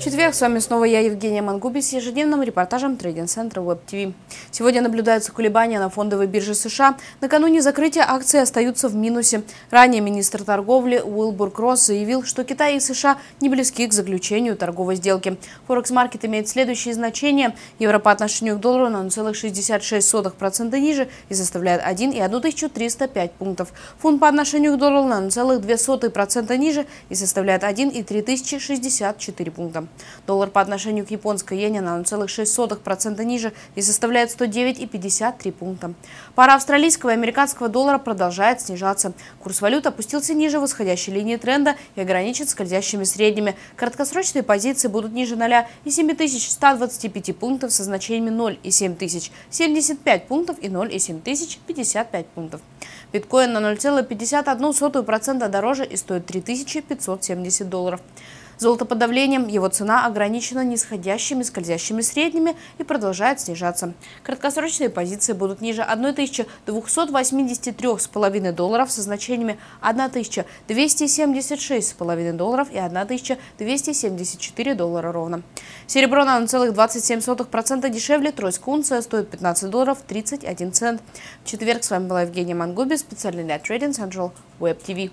четверг. С вами снова я, Евгения Мангуби, с ежедневным репортажем трейдинг-центра Web TV. Сегодня наблюдаются колебания на фондовой бирже США. Накануне закрытия акции остаются в минусе. Ранее министр торговли Уилбур Кросс заявил, что Китай и США не близки к заключению торговой сделки. Форекс-маркет имеет следующие значения. Евро по отношению к доллару на 0,66% ниже и составляет 1,1305 пунктов. Фунт по отношению к доллару на 0,02% ниже и составляет 1,3064 пункта. Доллар по отношению к японской иене на 0,06% ниже и составляет 109,53 пункта. Пара австралийского и американского доллара продолжает снижаться. Курс валют опустился ниже восходящей линии тренда и ограничен скользящими средними. Краткосрочные позиции будут ниже 0 и 7125 пунктов со значениями 0 и 7075 пунктов и 0 и 7055 пунктов. Биткоин на 0,51% дороже и стоит 3570 долларов. Золото под давлением, его цена ограничена нисходящими скользящими средними и снижаться. Краткосрочные позиции будут ниже 1283,5 долларов со значениями 1276,5 долларов и 1274 доллара ровно. Серебро на 0,27% дешевле, тройская унция стоит 15 долларов 31 цент. В четверг с вами была Евгения Мангуби, специально для Trading Central Web TV.